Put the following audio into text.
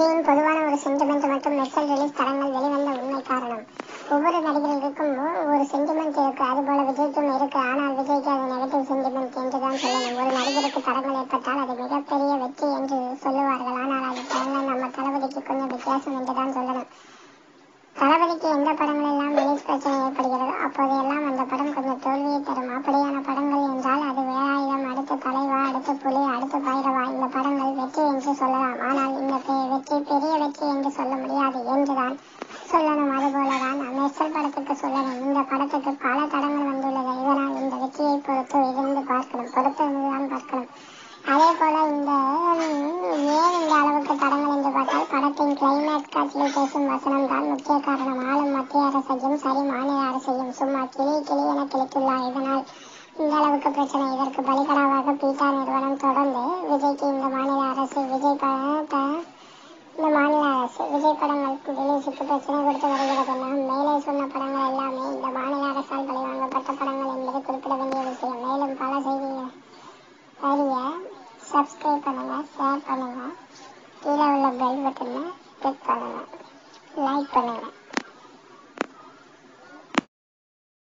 விஜயின் பொதுவான ஒரு சென்டிமெண்ட் மற்றும் மெர்சல் ரிலீஸ் தரங்கள் வெளிவந்த உண்மை காரணம். ஒவ்வொரு நடிகர்களுக்கும் ஒரு சென்டிமெண்ட் இருக்கு. அதுபோல விஜய்க்கும் இருக்கு. ஆனால் விஜய்க்கு அது நெகட்டிவ் சென்டிமெண்ட் என்றுதான் சொல்லணும். ஒரு நடிகருக்கு தடங்கள் ஏற்பட்டால் அது மிகப்பெரிய வெற்றி என்று சொல்லுவார்கள். ஆனால் அது தரங்கள் நம்ம தளபதிக்கு கொஞ்சம் வித்தியாசம் என்றுதான் சொல்லணும். தளபதிக்கு எந்த படங்கள் எல்லாம் ரிலீஸ் பிரச்சனை ஏற்படுகிறதோ அப்போதெல்லாம் அந்த படம் கொஞ்சம் தோல்வியை தரும். அப்படியே படங்கள் என்றால் அது வேலாயுதம் அடுத்து தலைவா அடுத்த புலி அடுத்த பைரவா இந்த படங்கள் வெற்றி என்று சொல்லலாம். ஆனால் இந்த வெற்றி பெரிய வெற்றி என்று சொல்ல முடியாது என்றுதான் சொல்லணும். அதுபோலதான் மெர்சல் படத்துக்கு சொல்லணும் இந்த படத்துக்கு பல தடங்கள் வந்துள்ளது இதனால் இந்த வெற்றியை பொறுத்து இருந்து பார்க்கணும். பொறுத்து இருந்துதான் பார்க்கணும். அதே போல இந்த ஏன் இந்த அளவுக்கு தடங்கள் என்று பார்த்தால் படத்தின் கிளைமேக்ஸ் காட்சியில் பேசும் வசனம் தான் முக்கிய காரணம். ஆளும் மத்திய அரசையும் சரி மாநில அரசையும் சும்மா கிளி கிளி என கிழித்துள்ளார். இதனால் இந்த அளவுக்கு பிரச்சனை. இதற்கு பலிகடாவாக பீட்டா நிறுவனம் தொடர்ந்து விஜய்க்கு இந்த மாநில அரசு விஜய் ப- இந்த மாநில அரசு விஜய் படங்களுக்கு ரிலீஸுக்கு பிரச்சனை கொடுத்து வருகிறது. நாம் மேலே சொன்ன படங்கள் எல்லாமே இந்த மாநில அரசால் பழிவாங்கப்பட்ட படங்கள் என்பது குறிப்பிட வேண்டிய விஷயம். மேலும் பல செய்திகள் அறிய சப்ஸ்கிரைப் பண்ணுங்க ஷேர் பண்ணுங்க. கீழே உள்ள பெல் பட்டனை கிளிக் பண்ணுங்க. லைக் பண்ணுங்க.